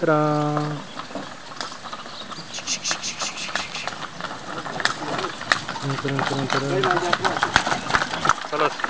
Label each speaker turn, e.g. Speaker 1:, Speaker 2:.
Speaker 1: 따란 따란 따란 따란 잘랐어